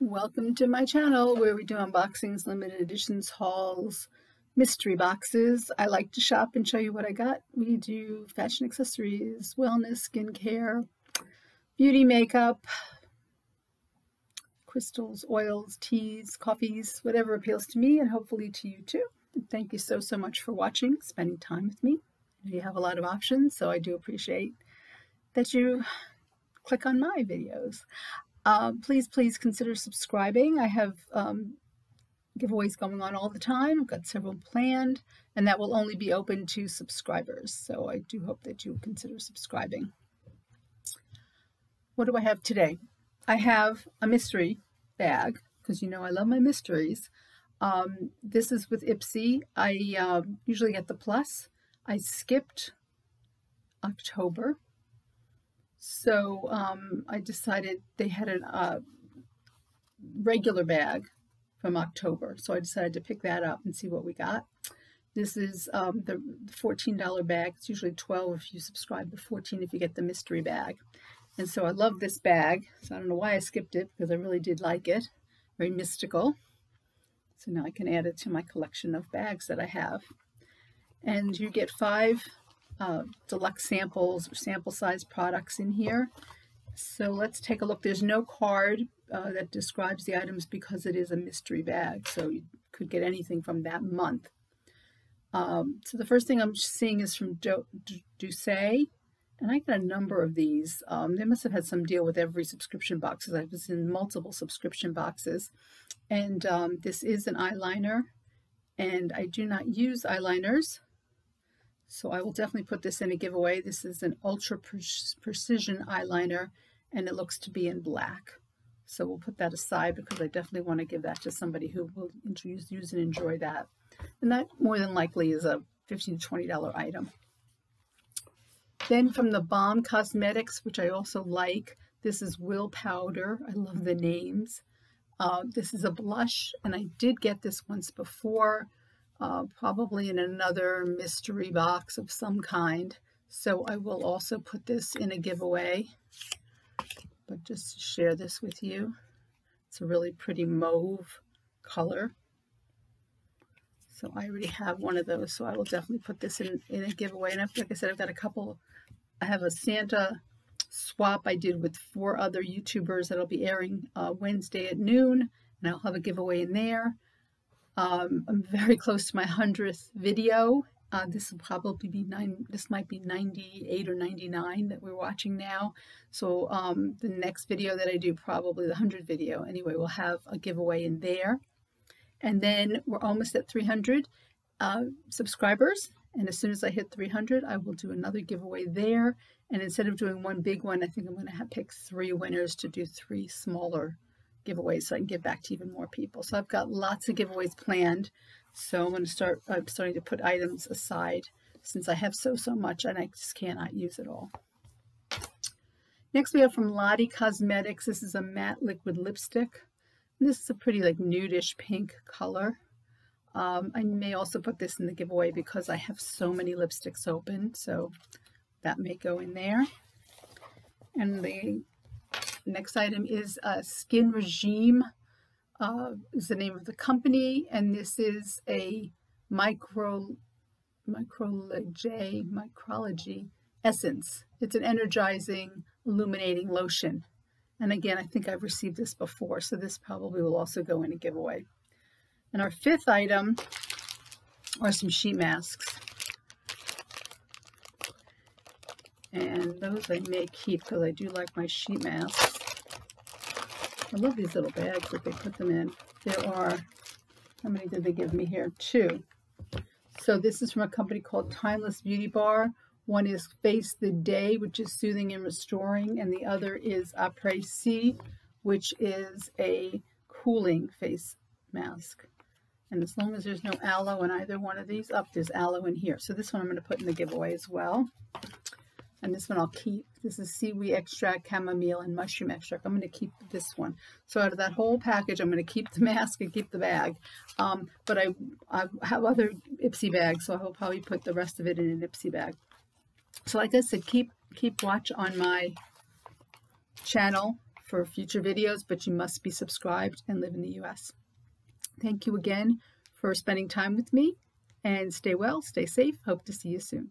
Welcome to my channel where we do unboxings, limited editions, hauls, mystery boxes. I like to shop and show you what I got. We do fashion accessories, wellness, skincare, beauty makeup, crystals, oils, teas, coffees, whatever appeals to me and hopefully to you too. Thank you so, so much for watching, spending time with me. You have a lot of options, so I do appreciate that you click on my videos. Uh, please, please consider subscribing. I have um, giveaways going on all the time. I've got several planned, and that will only be open to subscribers. So I do hope that you consider subscribing. What do I have today? I have a mystery bag, because you know I love my mysteries. Um, this is with Ipsy. I uh, usually get the plus. I skipped October so um, I decided they had a uh, regular bag from October. So I decided to pick that up and see what we got. This is um, the $14 bag. It's usually 12 if you subscribe, but 14 if you get the mystery bag. And so I love this bag. So I don't know why I skipped it because I really did like it. Very mystical. So now I can add it to my collection of bags that I have. And you get five uh, deluxe samples or sample size products in here. So let's take a look. There's no card uh, that describes the items because it is a mystery bag. So you could get anything from that month. Um, so the first thing I'm seeing is from Do Doucet. And I got a number of these. Um, they must have had some deal with every subscription box because I was in multiple subscription boxes. And um, this is an eyeliner. And I do not use eyeliners. So I will definitely put this in a giveaway. This is an ultra precision eyeliner and it looks to be in black. So we'll put that aside because I definitely want to give that to somebody who will use, use and enjoy that. And that more than likely is a 15 to $20 item. Then from the Balm Cosmetics, which I also like, this is Will Powder. I love the names. Uh, this is a blush, and I did get this once before uh, probably in another mystery box of some kind. So I will also put this in a giveaway, but just to share this with you. It's a really pretty mauve color. So I already have one of those, so I will definitely put this in, in a giveaway. And like I said, I've got a couple. I have a Santa swap I did with four other YouTubers that'll be airing uh, Wednesday at noon, and I'll have a giveaway in there. Um, I'm very close to my 100th video. Uh, this will probably be nine, this might be 98 or 99 that we're watching now. So um, the next video that I do, probably the 100 video anyway, we'll have a giveaway in there. And then we're almost at 300 uh, subscribers. And as soon as I hit 300, I will do another giveaway there. And instead of doing one big one, I think I'm going to pick three winners to do three smaller giveaways so I can give back to even more people. So I've got lots of giveaways planned. So I'm going to start, I'm starting to put items aside since I have so, so much and I just cannot use it all. Next we have from Lottie Cosmetics. This is a matte liquid lipstick. And this is a pretty like nudish pink color. Um, I may also put this in the giveaway because I have so many lipsticks open. So that may go in there. And the Next item is uh, Skin Regime, uh, is the name of the company, and this is a micro, micrology, micrology essence. It's an energizing, illuminating lotion. And again, I think I've received this before, so this probably will also go in a giveaway. And our fifth item are some sheet masks. And those I may keep because I do like my sheet masks. I love these little bags that they put them in. There are, how many did they give me here? Two. So this is from a company called Timeless Beauty Bar. One is Face the Day, which is soothing and restoring, and the other is Après Ski, which is a cooling face mask. And as long as there's no aloe in either one of these, up oh, there's aloe in here. So this one I'm going to put in the giveaway as well. And this one I'll keep. This is seaweed extract, chamomile, and mushroom extract. I'm going to keep this one. So out of that whole package, I'm going to keep the mask and keep the bag. Um, but I, I have other Ipsy bags, so I will probably put the rest of it in an Ipsy bag. So like I said, keep keep watch on my channel for future videos, but you must be subscribed and live in the US. Thank you again for spending time with me and stay well, stay safe. Hope to see you soon.